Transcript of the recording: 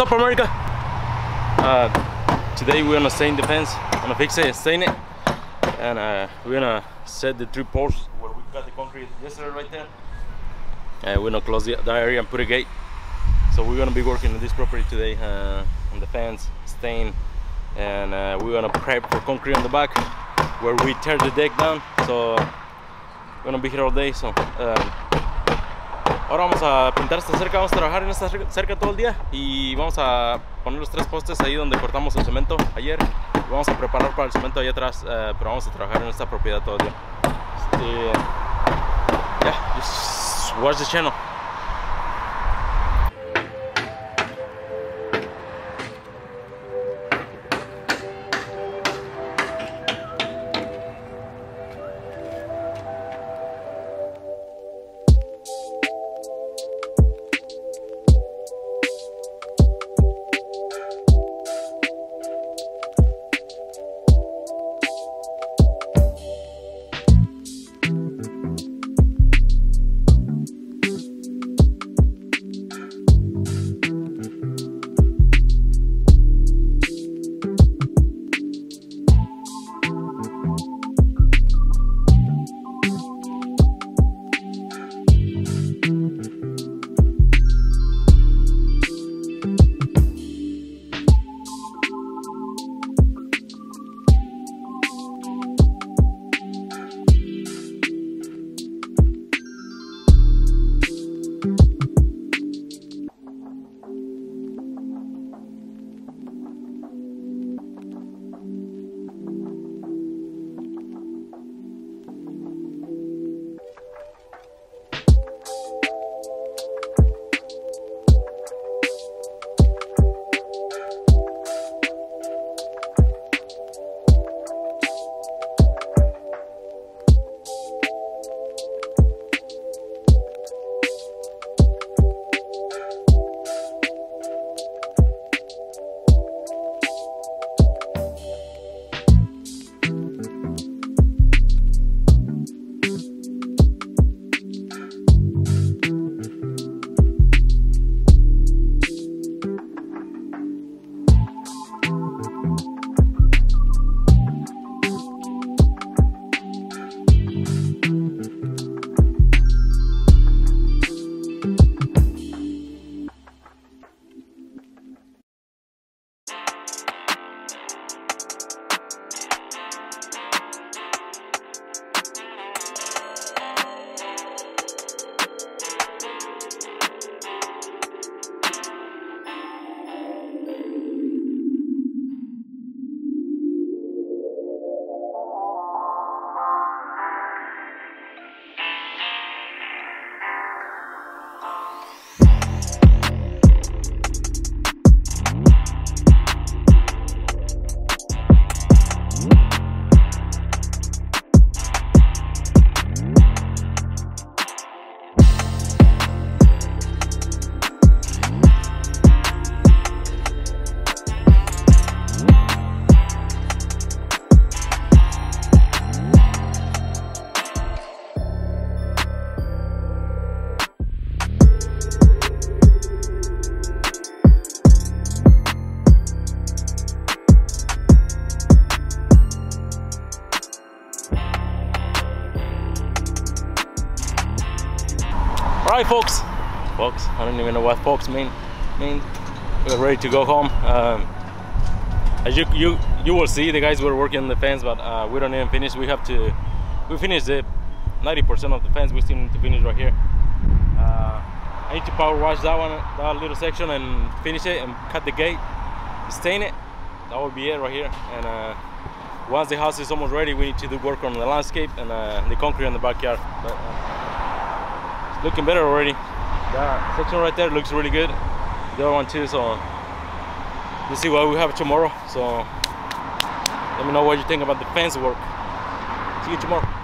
What's up, America? Uh, today we're gonna stain the fence, gonna fix it, stain it, and uh, we're gonna set the three posts where we got the concrete yesterday right there. And we're gonna close the, the area and put a gate. So we're gonna be working on this property today uh, on the fence, stain, and uh, we're gonna prep for concrete on the back where we tear the deck down. So we're gonna be here all day. So um, ahora vamos a pintar esta cerca, vamos a trabajar en esta cerca- todo el día y vamos a poner los tres postes ahí donde cortamos el cemento ayer. Vamos a preparar para el cemento allá atrás, eh, pero vamos a trabajar en esta propiedad todo el día. Este, yeah, just watch the channel. Podcast. All right, folks. Folks, I don't even know what folks mean. Mean we're ready to go home. Um, as you you you will see, the guys were working on the fence, but uh, we don't even finish. We have to. We finished the 90% of the fence. We still need to finish right here. Uh, I need to power wash that one, that little section, and finish it and cut the gate, stain it. That will be it right here. And uh, once the house is almost ready, we need to do work on the landscape and uh, the concrete in the backyard. But, uh, looking better already. That section right there looks really good. The other one too. So we'll see what we have tomorrow. So let me know what you think about the fence work. See you tomorrow.